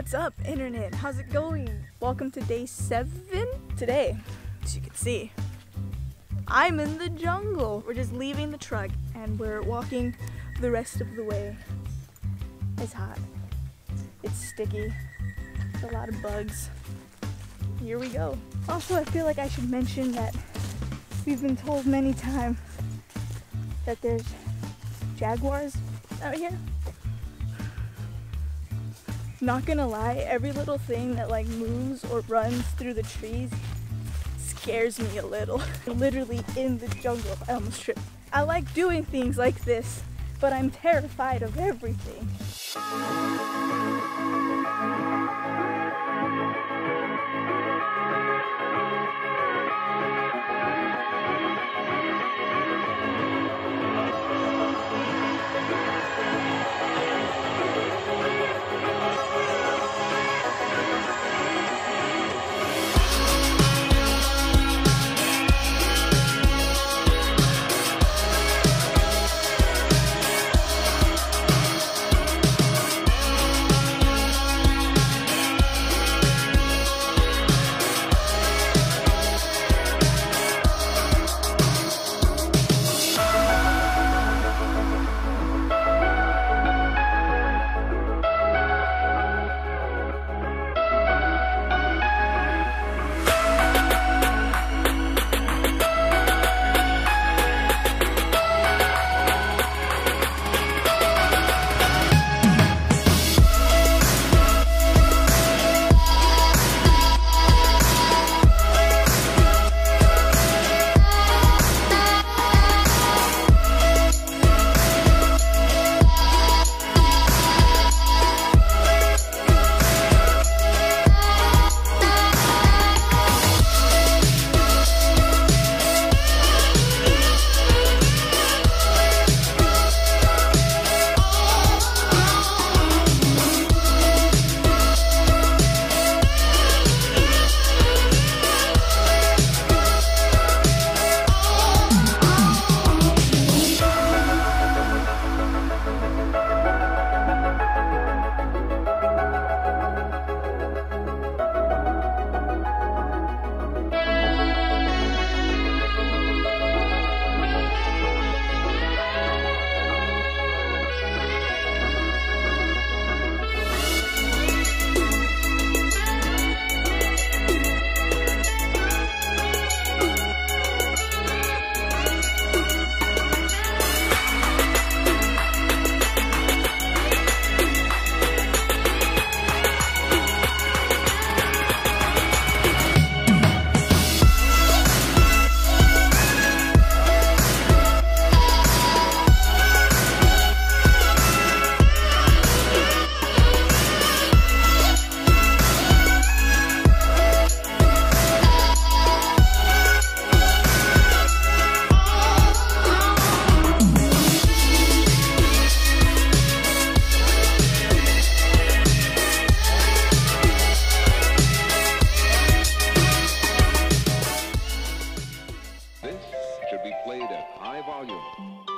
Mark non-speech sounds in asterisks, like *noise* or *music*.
What's up, internet? How's it going? Welcome to day seven. Today, as you can see, I'm in the jungle. We're just leaving the truck and we're walking the rest of the way. It's hot. It's sticky. There's a lot of bugs. Here we go. Also, I feel like I should mention that we've been told many times that there's jaguars out here. Not gonna lie, every little thing that like moves or runs through the trees scares me a little. *laughs* Literally in the jungle, I almost tripped. I like doing things like this, but I'm terrified of everything. Played at high volume.